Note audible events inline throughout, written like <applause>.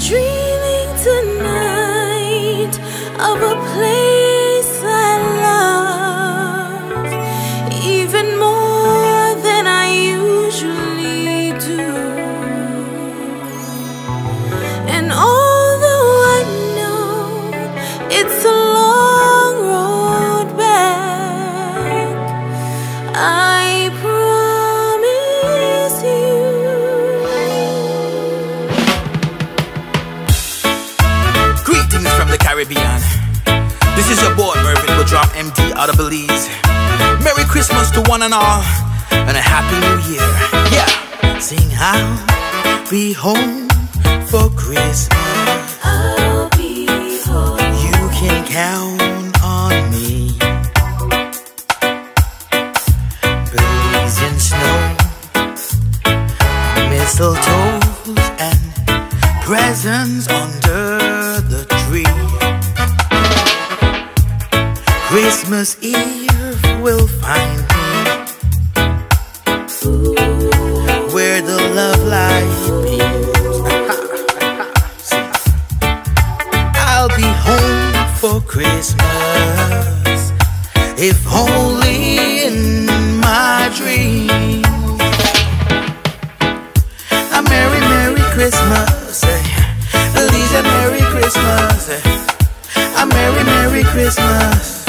dreaming tonight of a place the Caribbean. This is your boy Mervin Budram, MD out of Belize. Merry Christmas to one and all, and a Happy New Year. Yeah. Sing I'll be home for Christmas. I'll be home. You can count on me. Blazing snow, mistletoes, and presents under the tree. Christmas Eve will find me where the love light beams. <laughs> I'll be home for Christmas, if only in my dreams. A merry, merry Christmas, eh. A merry Christmas, eh. a merry, merry Christmas.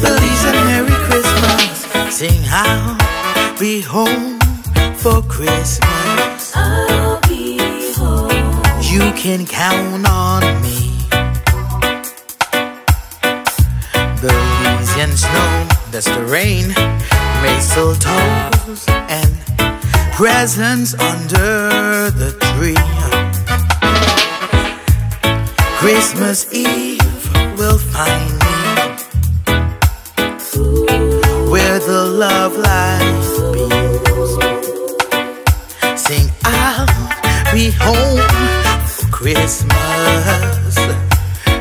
Belize a merry Christmas. Sing I'll be home for Christmas. I'll be home. You can count on me. Belizean snow, that's the rain, mistletoes, and presents under the tree. Christmas Eve will find me where the love beams. Sing, I'll be home for Christmas,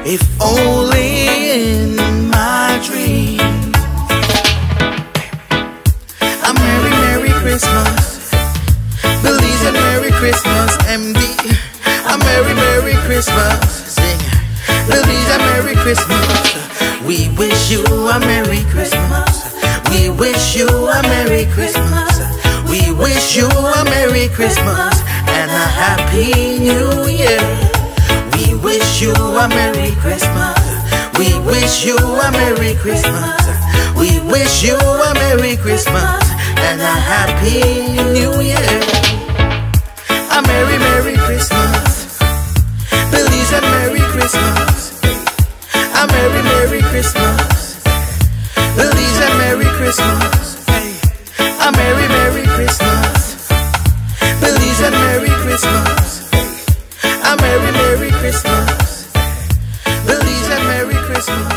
if only in my dreams. A merry, merry Christmas. Belize a merry Christmas, MD. A merry, merry Christmas. Belize a merry Christmas. We wish you a merry Christmas. We wish you a merry Christmas. We wish you a merry Christmas and a happy new year. We wish you a merry Christmas. We wish you a merry Christmas. We wish you a merry Christmas and a happy new year. A merry, merry Christmas. Christmas. Ladies, a Merry Christmas. A Merry, Merry Christmas. Ladies, a Merry Christmas. A Merry, Merry Christmas. Ladies, a Merry Christmas.